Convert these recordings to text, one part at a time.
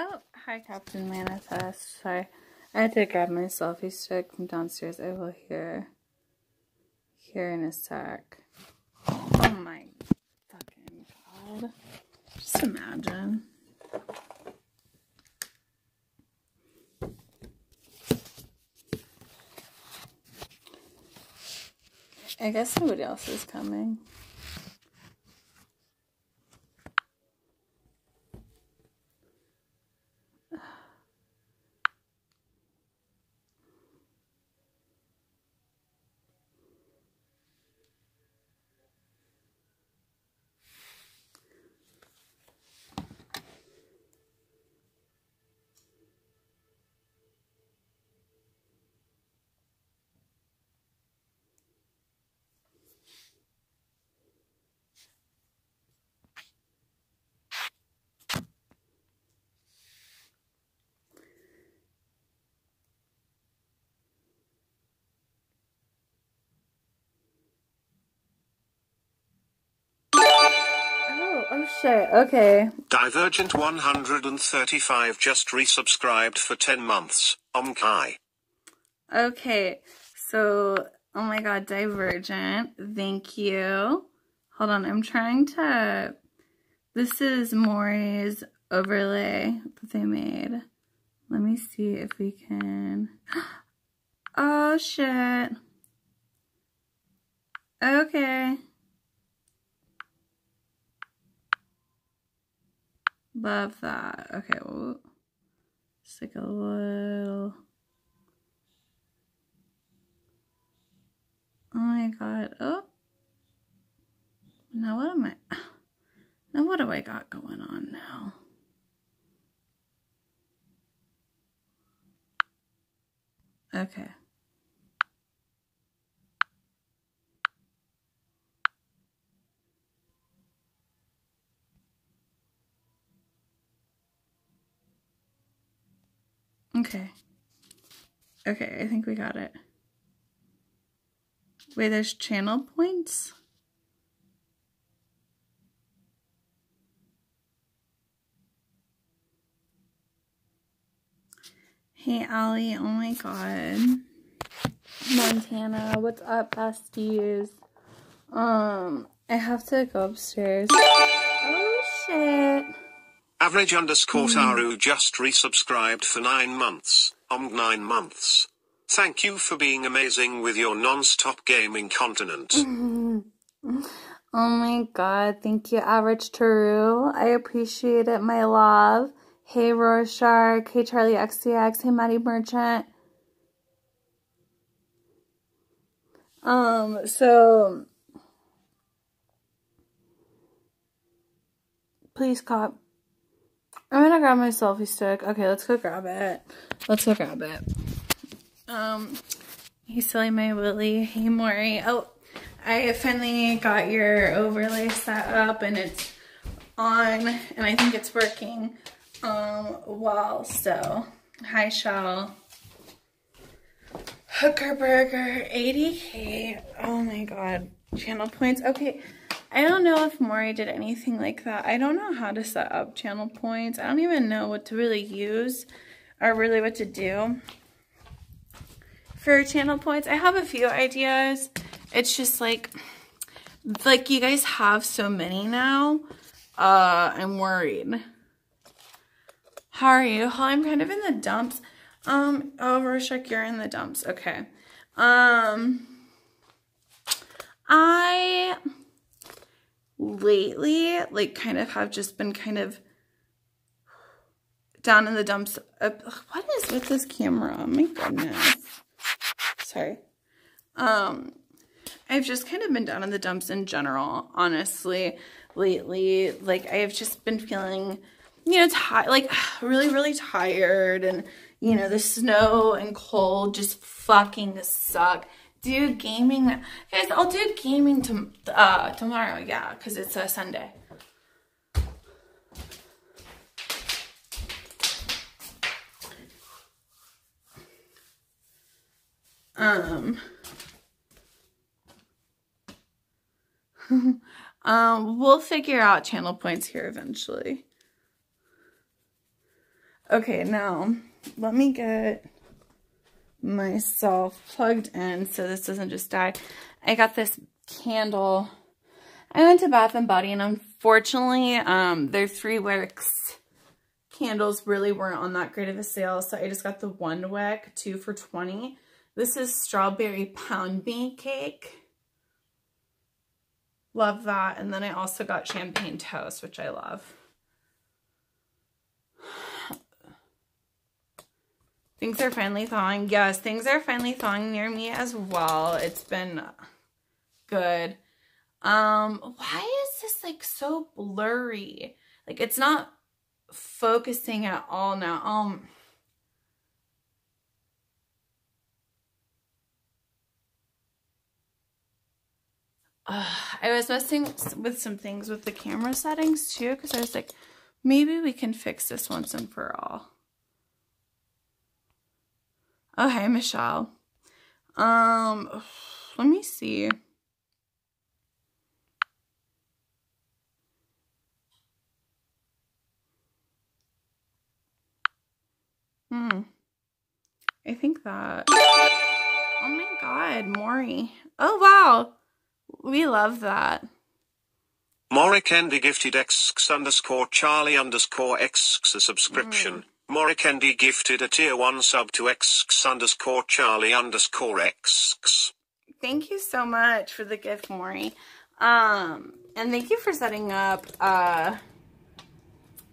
Oh, hi, Captain Manifest. Sorry. I had to grab my selfie stick from downstairs. I will hear here in a sec. Oh my fucking god. Just imagine. I guess somebody else is coming. Oh, oh shit. Okay. Divergent 135 just resubscribed for 10 months. Um, Omkai. Okay. So, oh my god, Divergent. Thank you. Hold on. I'm trying to. This is Maury's overlay that they made. Let me see if we can. Oh shit. Okay. Love that. Okay, well, like a little. Oh my god. Oh. Now what am I? Now what do I got going on now? Okay. Okay. Okay, I think we got it. Wait, there's channel points? Hey, Allie. Oh my god. Montana, what's up, besties? Um, I have to go upstairs. Oh, shit. Average underscore Taru just resubscribed for 9 months. Om 9 months. Thank you for being amazing with your non-stop gaming continent. Oh my god, thank you, Average Taru. I appreciate it, my love. Hey, Rorschach. Hey, Charlie XCX. Hey, Maddie Merchant. Um, so. Please, cop. I'm gonna grab my selfie stick. Okay, let's go grab it. Let's go grab it. Um, hey, Silly My Willie. Hey, Maury. Oh, I finally got your overlay set up and it's on and I think it's working um well so hi Shell Hooker Burger 80k oh my god channel points okay I don't know if Maury did anything like that I don't know how to set up channel points I don't even know what to really use or really what to do for channel points I have a few ideas it's just like like you guys have so many now uh I'm worried how are you? Oh, I'm kind of in the dumps. Um, oh, Rorschach, you're in the dumps. Okay. Um, I lately, like, kind of have just been kind of down in the dumps. Uh, what is with this camera? My goodness. Sorry. Um, I've just kind of been down in the dumps in general, honestly, lately. Like, I've just been feeling you know, tired, like really, really tired and, you know, the snow and cold just fucking suck. Do gaming, guys, I'll do gaming to, uh, tomorrow, yeah, because it's a Sunday. Um, um, we'll figure out channel points here eventually. Okay, now let me get myself plugged in so this doesn't just die. I got this candle. I went to Bath and Body and unfortunately um, their three wicks candles really weren't on that great of a sale. So I just got the one wick, two for 20. This is strawberry pound me cake. Love that. And then I also got champagne toast, which I love. Things are finally thawing. Yes, things are finally thawing near me as well. It's been good. Um, why is this like so blurry? Like it's not focusing at all now. Um, uh, I was messing with some things with the camera settings too because I was like, maybe we can fix this once and for all. Oh, hey, Michelle. Um, let me see. Hmm. I think that. Oh my god, Maury. Oh wow. We love that. Maury Kendi gifted X underscore Charlie underscore X a subscription. Mm. Maury Kendi gifted a tier 1 sub to X underscore Charlie underscore X. Thank you so much for the gift, Maury. Um, and thank you for setting up uh,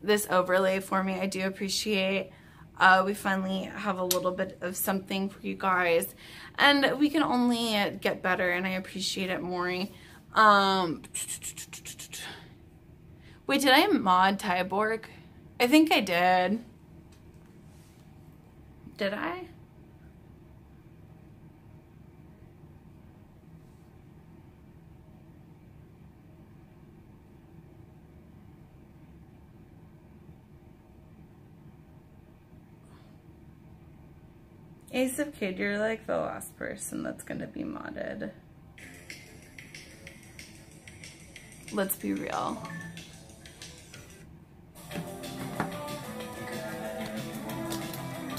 this overlay for me. I do appreciate uh, we finally have a little bit of something for you guys. And we can only get better, and I appreciate it, Maury. Um, wait, did I mod Tyborg? I think I did. Did I? Ace of Kid, you're like the last person that's gonna be modded. Let's be real.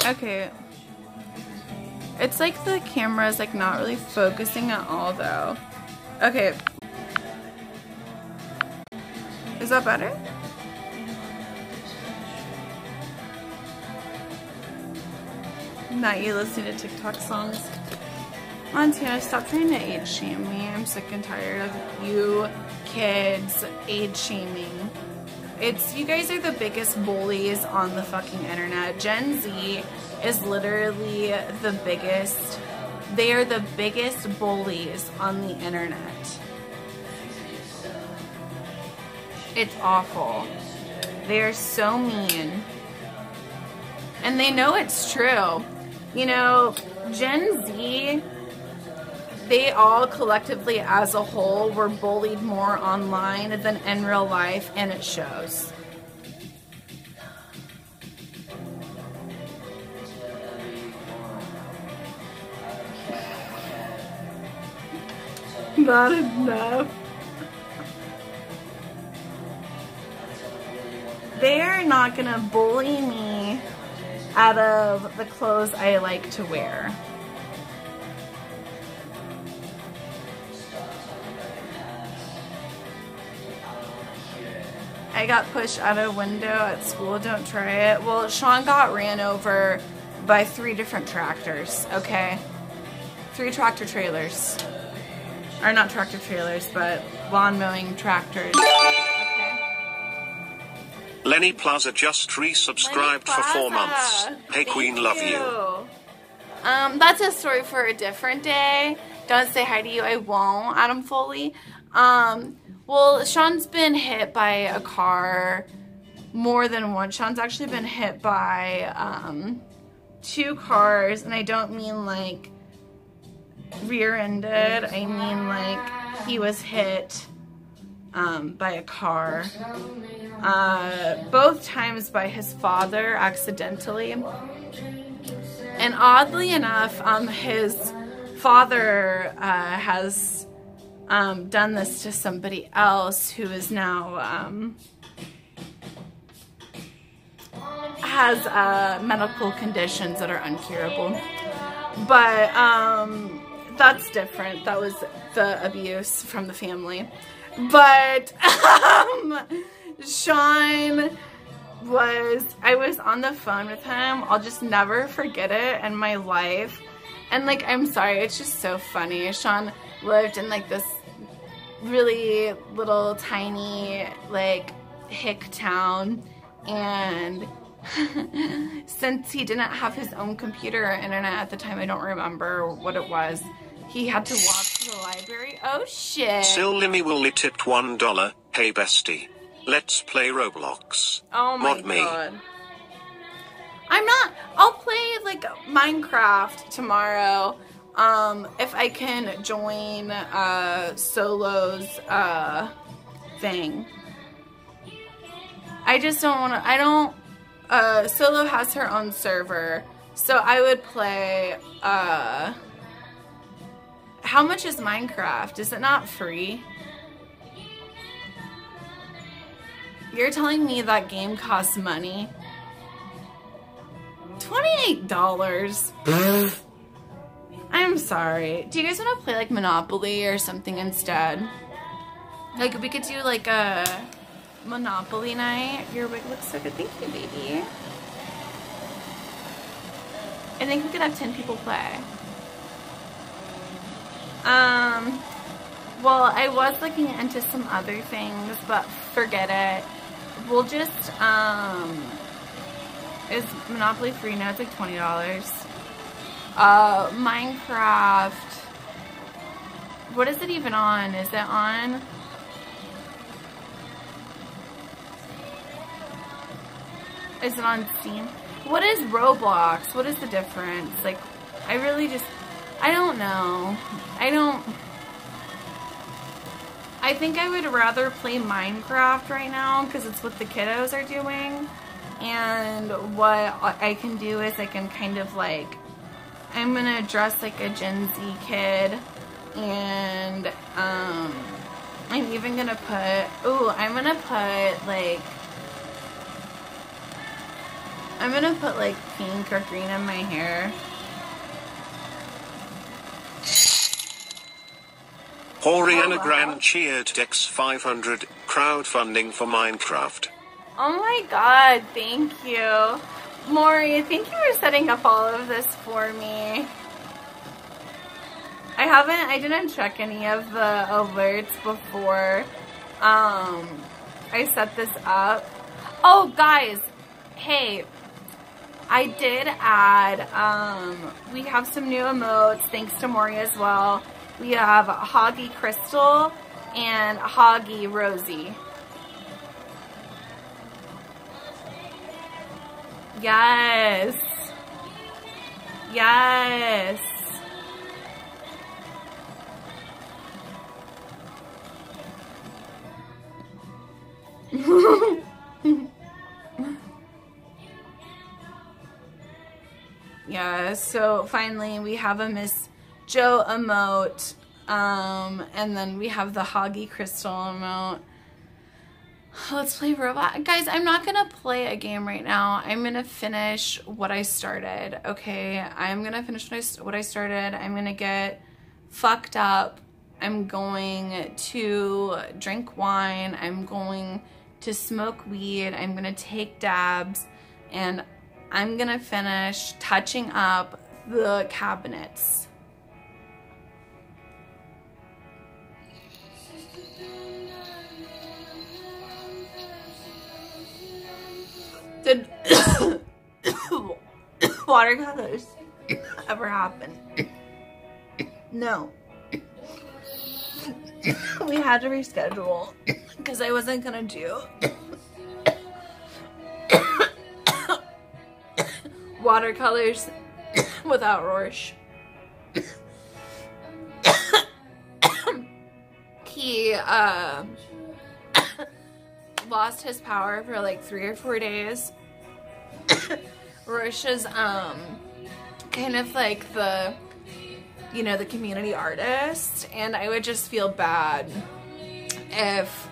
Okay. It's like the camera is like not really focusing at all though. Okay. Is that better? Not you listening to TikTok songs. Montana, stop trying to age shame me. I'm sick and tired of you kids age shaming. It's you guys are the biggest bullies on the fucking internet. Gen Z is literally the biggest. They are the biggest bullies on the internet. It's awful. They are so mean. And they know it's true. You know, Gen Z, they all collectively as a whole were bullied more online than in real life, and it shows. Not enough. They are not gonna bully me out of the clothes I like to wear. I got pushed out of a window at school, don't try it. Well, Sean got ran over by three different tractors, okay? Three tractor trailers. Or not tractor trailers, but lawn mowing tractors. Lenny Plaza just resubscribed for four months. Hey Thank Queen, love you. Um, that's a story for a different day. Don't say hi to you. I won't, Adam Foley. Um, well, Sean's been hit by a car more than once. Sean's actually been hit by um, two cars, and I don't mean like rear-ended. I mean like he was hit um, by a car. Uh, both times by his father accidentally. And oddly enough, um, his father uh, has um, done this to somebody else who is now. Um, has uh, medical conditions that are uncurable. But um, that's different. That was the abuse from the family. But um, Sean was, I was on the phone with him. I'll just never forget it in my life. And like, I'm sorry, it's just so funny. Sean lived in like this really little tiny like hick town and since he didn't have his own computer or internet at the time, I don't remember what it was, he had to walk to the library. Oh shit. Sillimmy Willy tipped $1. Hey bestie. Let's play Roblox. Oh my Mod me. god. I'm not, I'll play like Minecraft tomorrow. Um, if I can join, uh, Solo's, uh, thing. I just don't want to, I don't, uh, Solo has her own server. So I would play, uh, how much is Minecraft? Is it not free? You're telling me that game costs money? $28. I'm sorry. Do you guys want to play like Monopoly or something instead? Like we could do like a Monopoly night. Your wig looks so good. Thank you, baby. I think we could have 10 people play. Um, well, I was looking into some other things, but forget it. We'll just, um, is Monopoly free? now? it's like $20. Uh, Minecraft. What is it even on? Is it on? Is it on Steam? What is Roblox? What is the difference? Like, I really just, I don't know. I don't, I think I would rather play Minecraft right now because it's what the kiddos are doing. And what I can do is I can kind of like, I'm gonna dress like a Gen Z kid and um, I'm even gonna put, oh, I'm gonna put like, I'm gonna put like pink or green in my hair. Oriana Oh, wow. Grand cheered Dex 500 crowdfunding for Minecraft. Oh my god, thank you. Maury, thank you for setting up all of this for me. I haven't, I didn't check any of the alerts before um, I set this up. Oh, guys, hey, I did add, um, we have some new emotes, thanks to Maury as well. We have Hoggy Crystal and Hoggy Rosie. Yes. Yes. yeah, so finally we have a Miss Joe emote. Um, and then we have the Hoggy Crystal emote. Let's play robot. Guys, I'm not to play a game right now. I'm to finish what I started, okay? I'm to finish what I, what I started. I'm to get fucked up. I'm going to drink wine. I'm going to smoke weed. I'm to take dabs. And I'm to finish touching up the cabinets. Did watercolors ever happen? No. we had to reschedule because I wasn't gonna do watercolors without Rorsch. he uh, lost his power for like three or four days. Is um, kind of like the, you know, the community artist, and I would just feel bad if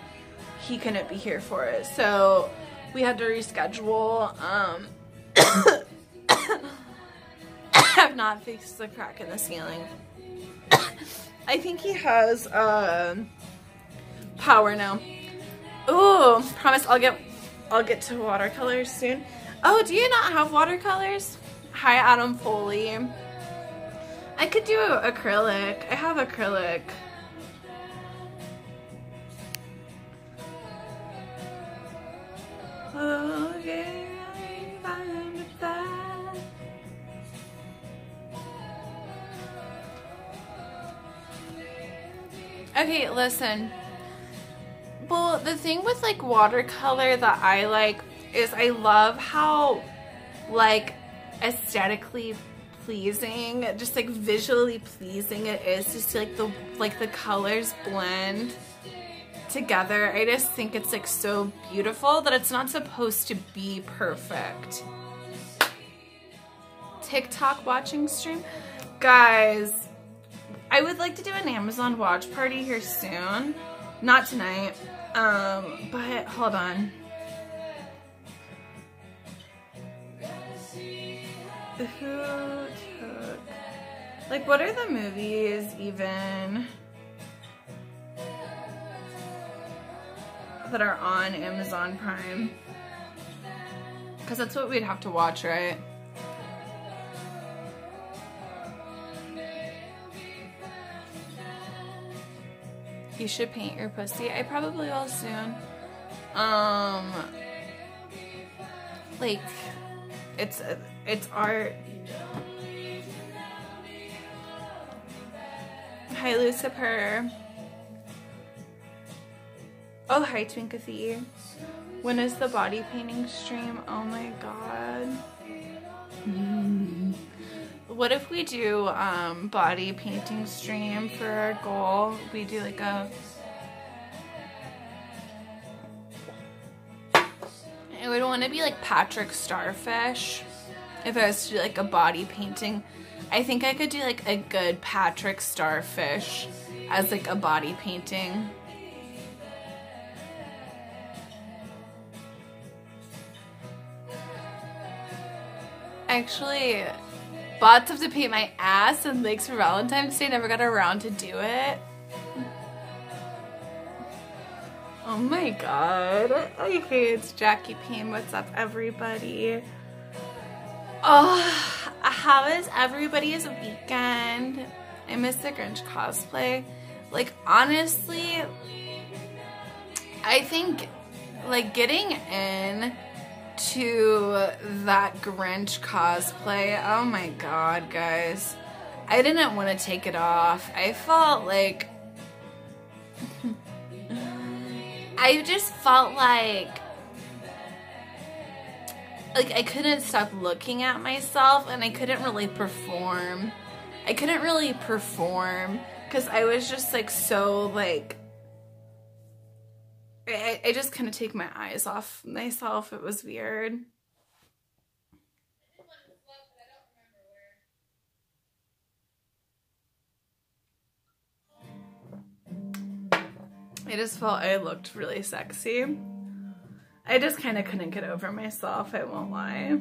he couldn't be here for it. So we had to reschedule. Um, have not fixed the crack in the ceiling. I think he has um, power now. Ooh, promise I'll get I'll get to watercolors soon. Oh, do you not have watercolors? Hi, Adam Foley. I could do acrylic. I have acrylic. Oh, okay, Okay, listen. Well, the thing with like watercolor that I like is I love how like aesthetically pleasing, just like visually pleasing it is to see like the like the colors blend together. I just think it's like so beautiful that it's not supposed to be perfect. TikTok watching stream. Guys, I would like to do an Amazon watch party here soon. Not tonight. Um, but hold on. Who took like what are the movies even that are on Amazon Prime? Because that's what we'd have to watch, right? You should paint your pussy. I probably will soon. Um, like, it's it's art. Hi, Lucifer. Oh, hi, Twinkathy. When is the body painting stream? Oh my god. What if we do um, body painting stream for our goal? We do like a It would want to be like Patrick Starfish. If I was to do like a body painting, I think I could do like a good Patrick Starfish as like a body painting. Actually, bought stuff to paint my ass and legs for Valentine's Day. Never got around to do it. Oh my god. Okay, it's Jackie Payne. What's up, everybody? Oh, how is everybody's weekend? I miss the Grinch cosplay. Like, honestly, I think, like, getting in to that Grinch cosplay, oh my god, guys. I didn't want to take it off. I felt like I just felt like like I couldn't stop looking at myself and I couldn't really perform. I couldn't really perform because I was just like so like I, I just couldn't take my eyes off myself. It was weird. I just felt I looked really sexy. I just kind of couldn't get over myself, I won't lie.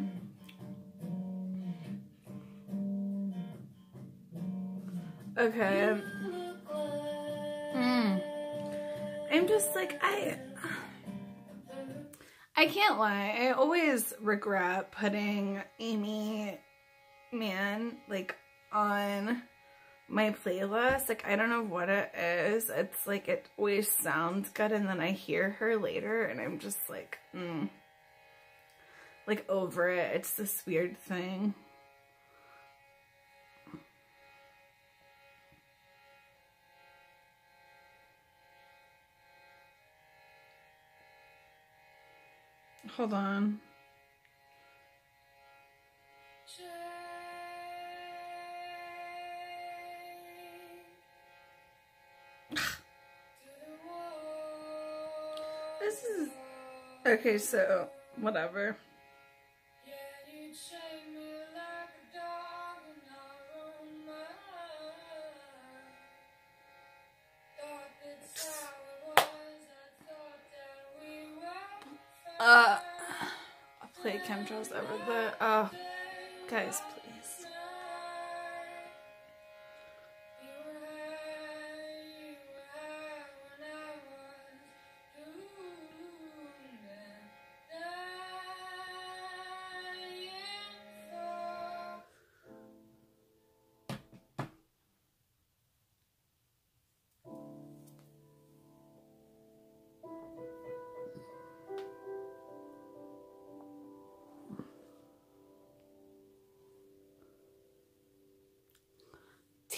Okay. Hmm. I'm just like, I... I can't lie. I always regret putting Aimee Mann, like, on my playlist. Like, I don't know what it is. It's like, it always sounds good and then I hear her later and I'm just like, mm, like over it. It's this weird thing. Hold on. Okay. So whatever. Uh, I play chemtrails over the. Oh, guys,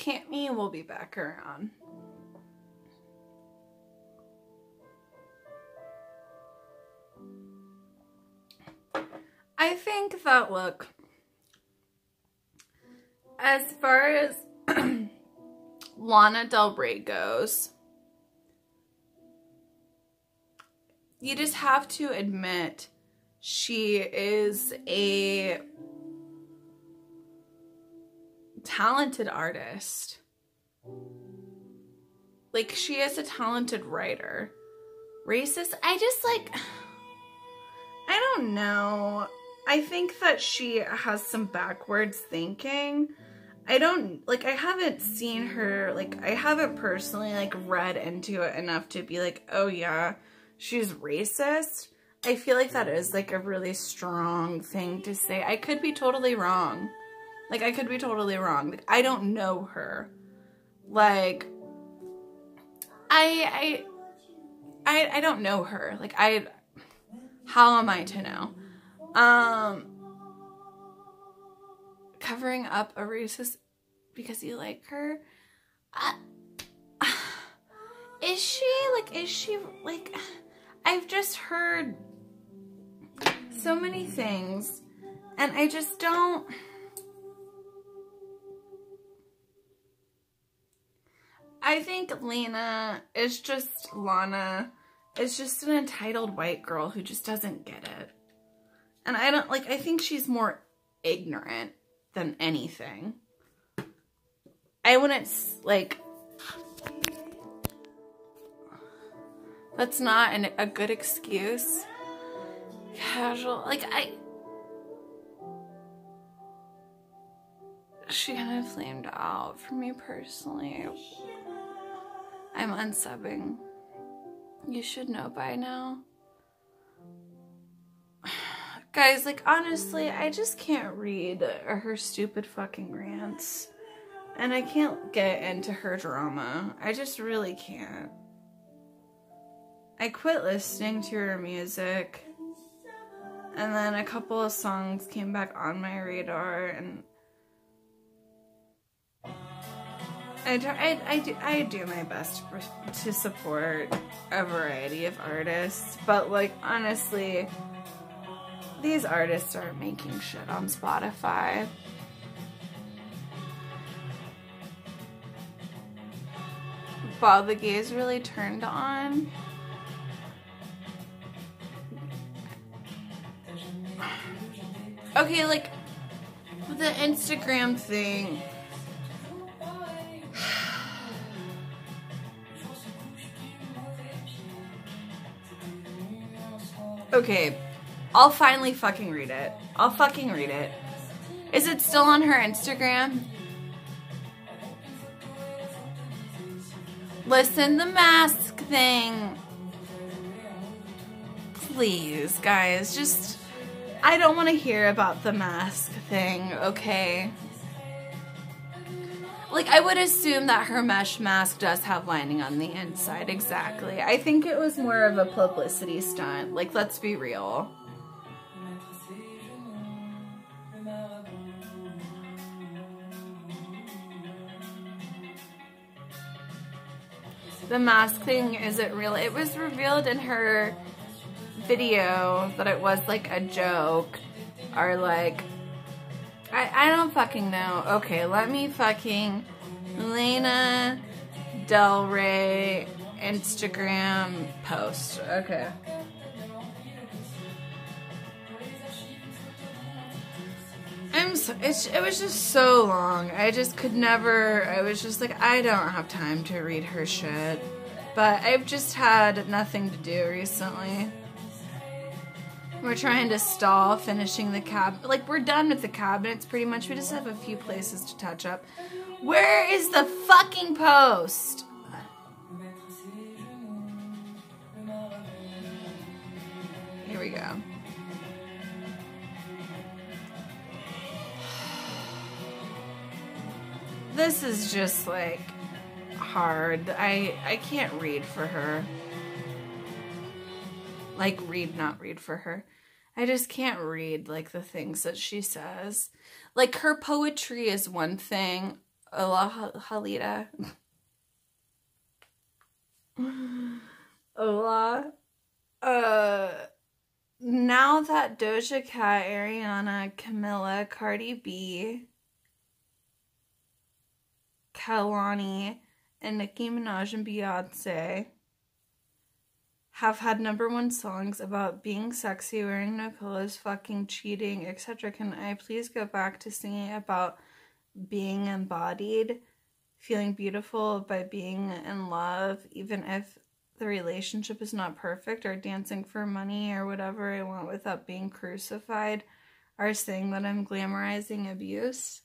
Tammy will be back around. I think that look, as far as Lana Del Rey goes, you just have to admit she is a talented artist. Like, she is a talented writer. Racist? I just like. I don't know. I think that she has some backwards thinking. I don't like I haven't seen her like I haven't personally like read into it enough to be like, "Oh yeah, she's racist." I feel like that is like a really strong thing to say. I could be totally wrong. Like I could be totally wrong. Like I don't know her. Like I I I I don't know her. Like I how am I to know? Um covering up a racist because you like her. I, is she like is she like I've just heard so many things and I just don't I think Lena is just Lana is just an entitled white girl who just doesn't get it. And I don't like I think she's more ignorant than anything. I wouldn't like that's not an, a good excuse. Casual like I she kind of flamed out for me personally. I'm unsubbing. You should know by now. Guys, like, honestly, I just can't read her stupid fucking rants. And I can't get into her drama. I just really can't. I quit listening to her music. And then a couple of songs came back on my radar, and I, I, I, do, I do my best for, to support a variety of artists, but like honestly, these artists aren't making shit on Spotify. While the gays really turned on. Okay, like the Instagram thing Okay, I'll finally fucking read it. I'll fucking read it. Is it still on her Instagram? Listen, the mask thing. Please, guys, just. I don't want to hear about the mask thing, okay? Like, I would assume that her mesh mask does have lining on the inside, exactly. I think it was more of a publicity stunt. Like, let's be real. The mask thing isn't real. It was revealed in her video that it was like a joke or like I, I don't fucking know. Okay, let me fucking Lana Del Rey Instagram post. Okay. I'm so, it was just so long. I just could never, I was just like, I don't have time to read her shit. But I've just had nothing to do recently. We're trying to stall finishing the cab. Like, we're done with the cabinets pretty much. We just have a few places to touch up. Where is the fucking post? Here we go. This is just like hard. I I can't read for her. Like read, not read for her. I just can't read like the things that she says. Like her poetry is one thing. Allah Halida. Allah. Uh now that Doja Cat, Ariana, Camila, Cardi B, Kehlani, and Nicki Minaj and Beyonce have had number one songs about being sexy, wearing no pillows, fucking cheating, etc. Can I please go back to singing about being embodied, feeling beautiful by being in love, even if the relationship is not perfect, or dancing for money, or whatever I want without being crucified, or saying that I'm glamorizing abuse?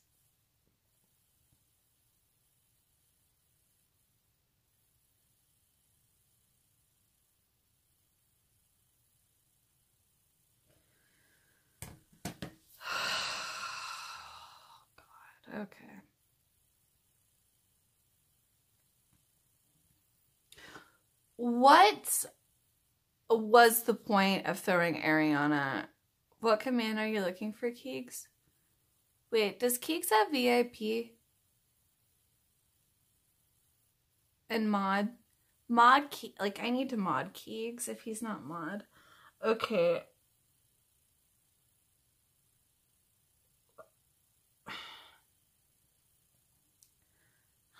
Okay. What was the point of throwing Ariana? What command are you looking for, Keeks? Wait, does Keeks have VIP? And mod? Mod Ke- like I need to mod Keegs if he's not mod. Okay,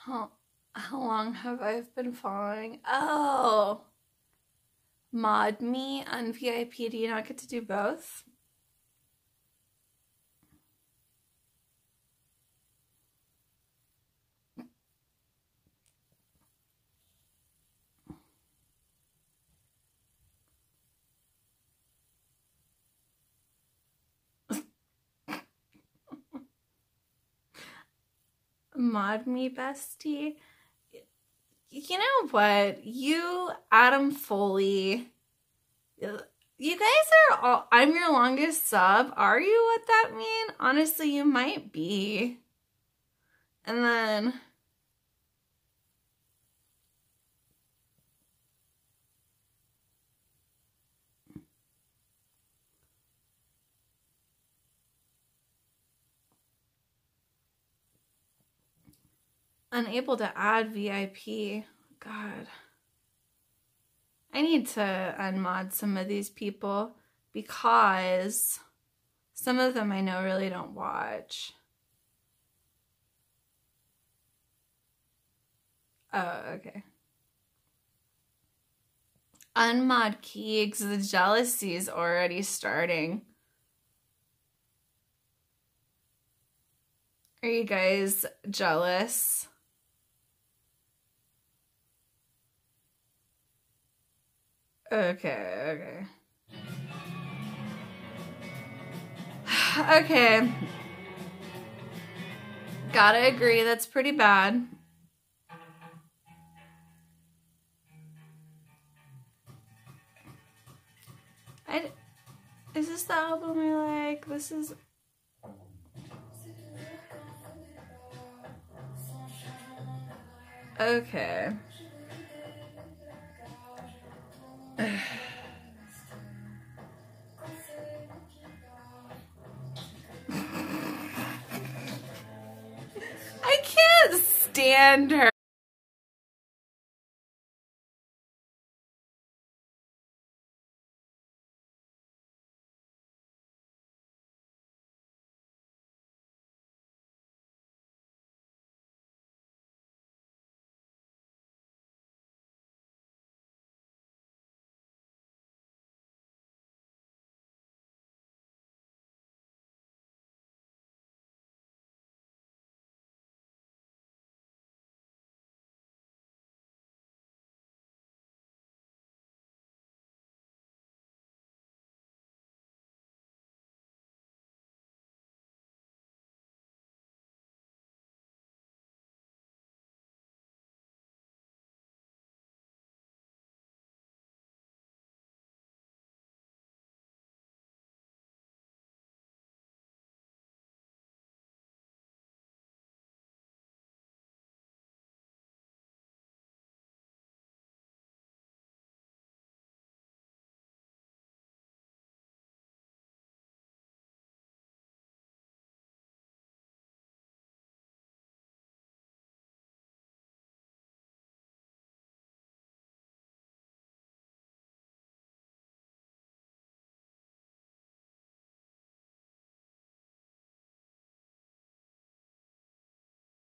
How, how long have I been following? Oh. Mod me on VIP. Do you not get to do both? Mod me bestie. You know what? You adam foley you guys are all i'm your longest sub. Are you what that mean? Honestly you might be. And then unable to add VIP. God. I need to unmod some of these people because some of them I know really don't watch. Oh, okay. Unmod Keegs, the jealousy is already starting. Are you guys jealous? Okay, okay. okay. Gotta agree, that's pretty bad. I, is this the album I like? This is... Okay. Stand her.